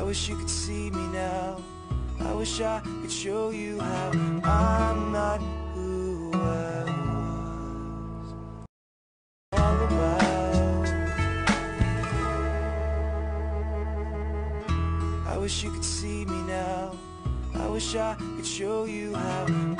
I wish you could see me now. I wish I could show you how I'm not who I was. All about. I wish you could see me now. I wish I could show you how I'm